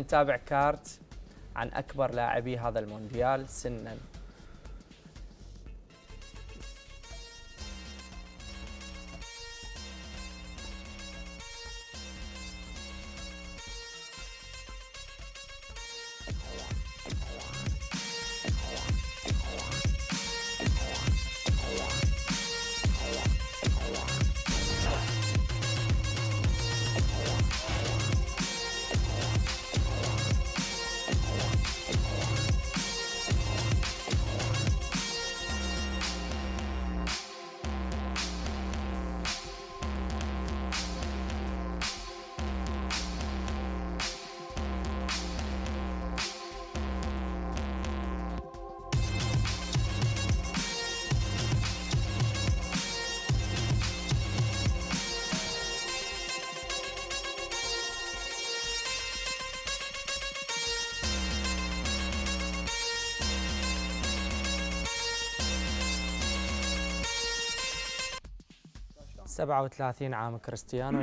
نتابع كارت عن أكبر لاعبي هذا المونديال سنا. سبعة وثلاثين عام كريستيانو.